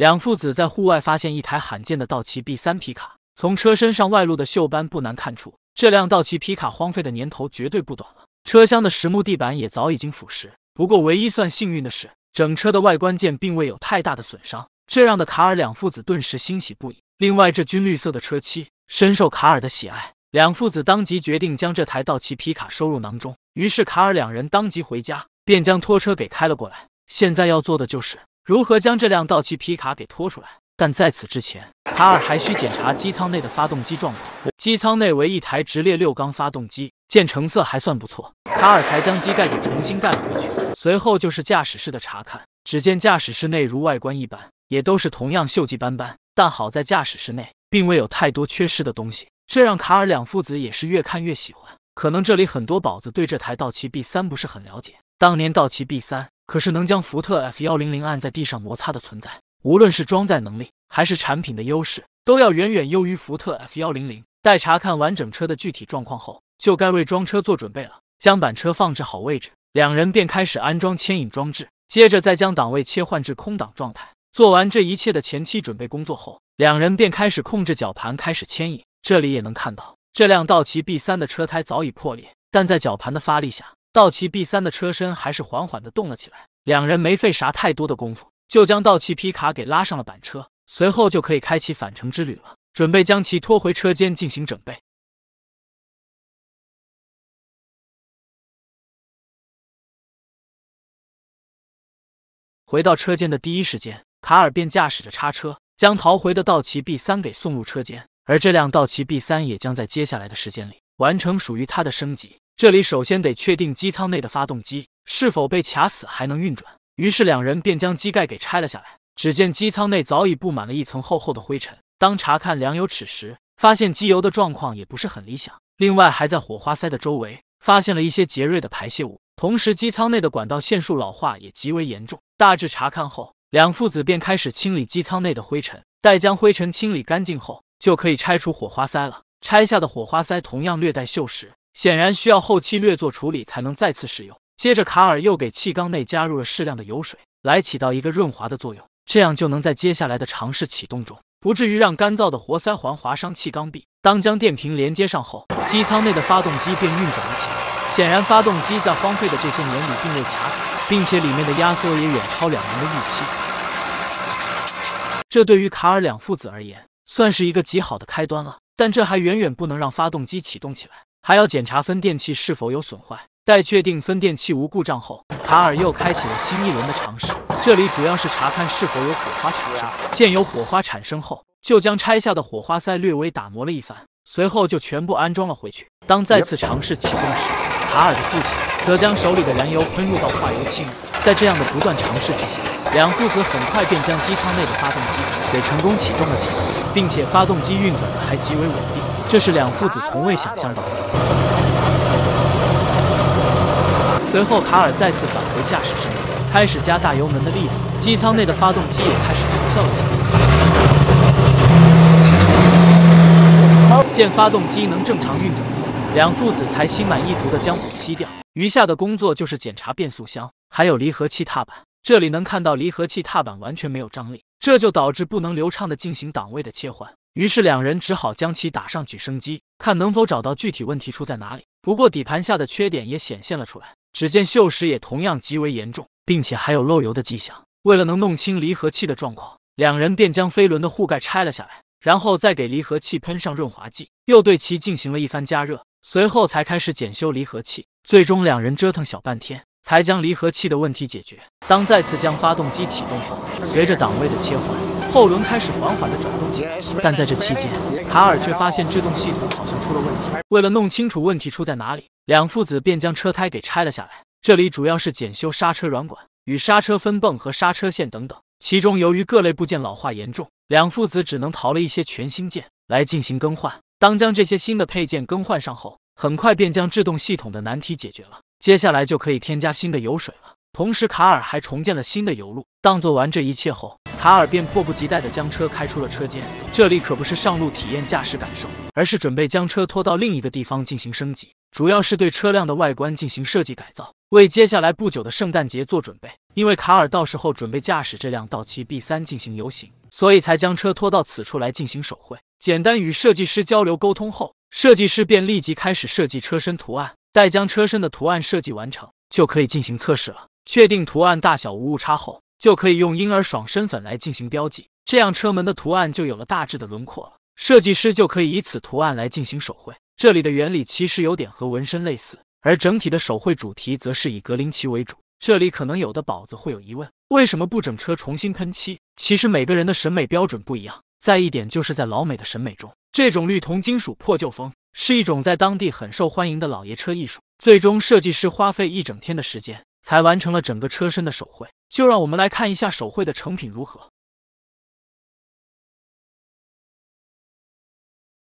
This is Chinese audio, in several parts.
两父子在户外发现一台罕见的道奇 B 三皮卡，从车身上外露的锈斑不难看出，这辆道奇皮卡荒废的年头绝对不短了。车厢的实木地板也早已经腐蚀，不过唯一算幸运的是，整车的外观件并未有太大的损伤，这让的卡尔两父子顿时欣喜不已。另外，这军绿色的车漆深受卡尔的喜爱，两父子当即决定将这台道奇皮卡收入囊中。于是，卡尔两人当即回家，便将拖车给开了过来。现在要做的就是如何将这辆道奇皮卡给拖出来。但在此之前，卡尔还需检查机舱内的发动机状况。机舱内为一台直列六缸发动机，见成色还算不错。卡尔才将机盖给重新盖了回去。随后就是驾驶室的查看。只见驾驶室内如外观一般，也都是同样锈迹斑斑。但好在驾驶室内并未有太多缺失的东西，这让卡尔两父子也是越看越喜欢。可能这里很多宝子对这台道奇 B 三不是很了解。当年道奇 B 三可是能将福特 F 幺零零按在地上摩擦的存在。无论是装载能力还是产品的优势，都要远远优于福特 F 幺零零。待查看完整车的具体状况后，就该为装车做准备了。将板车放置好位置，两人便开始安装牵引装置，接着再将档位切换至空档状态。做完这一切的前期准备工作后，两人便开始控制绞盘开始牵引。这里也能看到，这辆道奇 B 三的车胎早已破裂，但在绞盘的发力下，道奇 B 三的车身还是缓缓的动了起来。两人没费啥太多的功夫。就将道奇皮卡给拉上了板车，随后就可以开启返程之旅了，准备将其拖回车间进行准备。回到车间的第一时间，卡尔便驾驶着叉车，将逃回的道奇 B 三给送入车间，而这辆道奇 B 三也将在接下来的时间里完成属于它的升级。这里首先得确定机舱内的发动机是否被卡死，还能运转。于是两人便将机盖给拆了下来，只见机舱内早已布满了一层厚厚的灰尘。当查看粮油尺时，发现机油的状况也不是很理想。另外，还在火花塞的周围发现了一些杰瑞的排泄物，同时机舱内的管道线束老化也极为严重。大致查看后，两父子便开始清理机舱内的灰尘。待将灰尘清理干净后，就可以拆除火花塞了。拆下的火花塞同样略带锈蚀，显然需要后期略作处理才能再次使用。接着，卡尔又给气缸内加入了适量的油水，来起到一个润滑的作用，这样就能在接下来的尝试启动中，不至于让干燥的活塞环划伤气缸壁。当将电瓶连接上后，机舱内的发动机便运转了起来。显然，发动机在荒废的这些年里并未卡死，并且里面的压缩也远超两人的预期。这对于卡尔两父子而言，算是一个极好的开端了。但这还远远不能让发动机启动起来，还要检查分电器是否有损坏。待确定分电器无故障后，卡尔又开启了新一轮的尝试。这里主要是查看是否有火花产生。见有火花产生后，就将拆下的火花塞略微打磨了一番，随后就全部安装了回去。当再次尝试启动时，卡尔的父亲则将手里的燃油喷入到化油器里。在这样的不断尝试之下，两父子很快便将机舱内的发动机给成功启动了起来，并且发动机运转的还极为稳定，这是两父子从未想象到的。随后，卡尔再次返回驾驶室内，开始加大油门的力量，机舱内的发动机也开始咆哮了起来。见发动机能正常运转，两父子才心满意足地将火熄掉。余下的工作就是检查变速箱，还有离合器踏板。这里能看到离合器踏板完全没有张力，这就导致不能流畅地进行档位的切换。于是两人只好将其打上举升机，看能否找到具体问题出在哪里。不过底盘下的缺点也显现了出来。只见锈蚀也同样极为严重，并且还有漏油的迹象。为了能弄清离合器的状况，两人便将飞轮的护盖拆了下来，然后再给离合器喷上润滑剂，又对其进行了一番加热，随后才开始检修离合器。最终两人折腾小半天，才将离合器的问题解决。当再次将发动机启动后，随着档位的切换，后轮开始缓缓的转动起来。但在这期间，卡尔却发现制动系统好像出了问题。为了弄清楚问题出在哪里。两父子便将车胎给拆了下来，这里主要是检修刹车软管与刹车分泵和刹车线等等。其中由于各类部件老化严重，两父子只能淘了一些全新件来进行更换。当将这些新的配件更换上后，很快便将制动系统的难题解决了。接下来就可以添加新的油水了。同时，卡尔还重建了新的油路。当做完这一切后，卡尔便迫不及待地将车开出了车间。这里可不是上路体验驾驶感受，而是准备将车拖到另一个地方进行升级。主要是对车辆的外观进行设计改造，为接下来不久的圣诞节做准备。因为卡尔到时候准备驾驶这辆道奇 B 三进行游行，所以才将车拖到此处来进行手绘。简单与设计师交流沟通后，设计师便立即开始设计车身图案。待将车身的图案设计完成，就可以进行测试了。确定图案大小无误差后，就可以用婴儿爽身粉来进行标记，这样车门的图案就有了大致的轮廓了。设计师就可以以此图案来进行手绘。这里的原理其实有点和纹身类似，而整体的手绘主题则是以格林奇为主。这里可能有的宝子会有疑问，为什么不整车重新喷漆？其实每个人的审美标准不一样。再一点就是在老美的审美中，这种绿铜金属破旧风是一种在当地很受欢迎的老爷车艺术。最终，设计师花费一整天的时间才完成了整个车身的手绘。就让我们来看一下手绘的成品如何。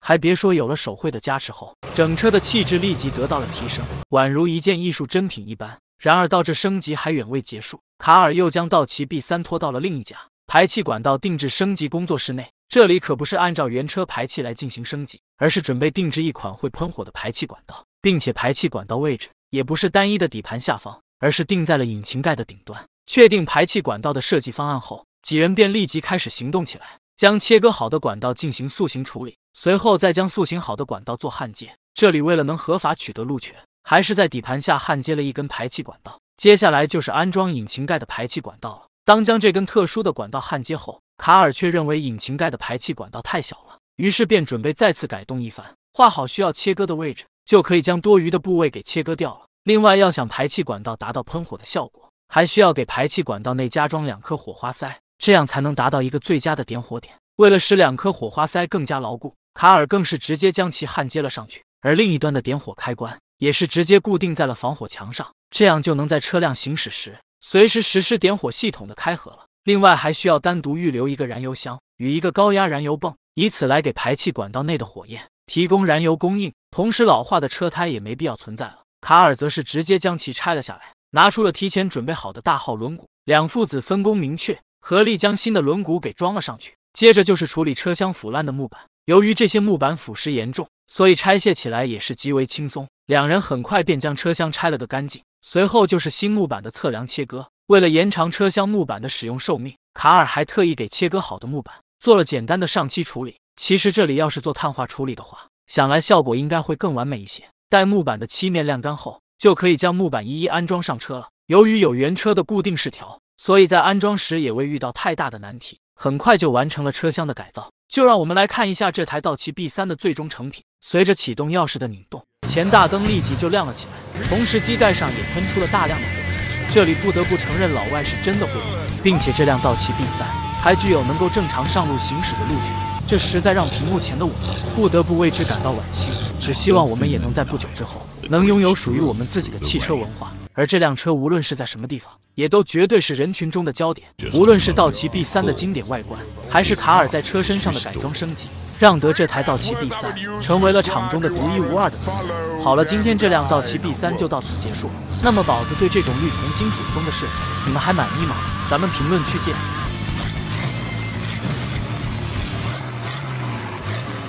还别说，有了手绘的加持后，整车的气质立即得到了提升，宛如一件艺术珍品一般。然而，到这升级还远未结束，卡尔又将道奇 B 三拖到了另一家排气管道定制升级工作室内。这里可不是按照原车排气来进行升级，而是准备定制一款会喷火的排气管道，并且排气管道位置也不是单一的底盘下方，而是定在了引擎盖的顶端。确定排气管道的设计方案后，几人便立即开始行动起来，将切割好的管道进行塑形处理。随后再将塑形好的管道做焊接，这里为了能合法取得路权，还是在底盘下焊接了一根排气管道。接下来就是安装引擎盖的排气管道了。当将这根特殊的管道焊接后，卡尔却认为引擎盖的排气管道太小了，于是便准备再次改动一番，画好需要切割的位置，就可以将多余的部位给切割掉了。另外，要想排气管道达到喷火的效果，还需要给排气管道内加装两颗火花塞，这样才能达到一个最佳的点火点。为了使两颗火花塞更加牢固。卡尔更是直接将其焊接了上去，而另一端的点火开关也是直接固定在了防火墙上，这样就能在车辆行驶时随时实施点火系统的开合了。另外还需要单独预留一个燃油箱与一个高压燃油泵，以此来给排气管道内的火焰提供燃油供应。同时，老化的车胎也没必要存在了。卡尔则是直接将其拆了下来，拿出了提前准备好的大号轮毂，两父子分工明确，合力将新的轮毂给装了上去。接着就是处理车厢腐烂的木板。由于这些木板腐蚀严重，所以拆卸起来也是极为轻松。两人很快便将车厢拆了个干净。随后就是新木板的测量切割。为了延长车厢木板的使用寿命，卡尔还特意给切割好的木板做了简单的上漆处理。其实这里要是做碳化处理的话，想来效果应该会更完美一些。待木板的漆面晾干后，就可以将木板一一安装上车了。由于有原车的固定饰条，所以在安装时也未遇到太大的难题，很快就完成了车厢的改造。就让我们来看一下这台道奇 B 三的最终成品。随着启动钥匙的拧动，前大灯立即就亮了起来，同时机盖上也喷出了大量的火。这里不得不承认，老外是真的会玩，并且这辆道奇 B 三还具有能够正常上路行驶的路权，这实在让屏幕前的我们不得不为之感到惋惜。只希望我们也能在不久之后，能拥有属于我们自己的汽车文化。而这辆车无论是在什么地方，也都绝对是人群中的焦点。无论是道奇 B 三的经典外观，还是卡尔在车身上的改装升级，让得这台道奇 B 三成为了场中的独一无二的存在。好了，今天这辆道奇 B 三就到此结束了。那么宝子对这种绿铜金属风的设计，你们还满意吗？咱们评论区见。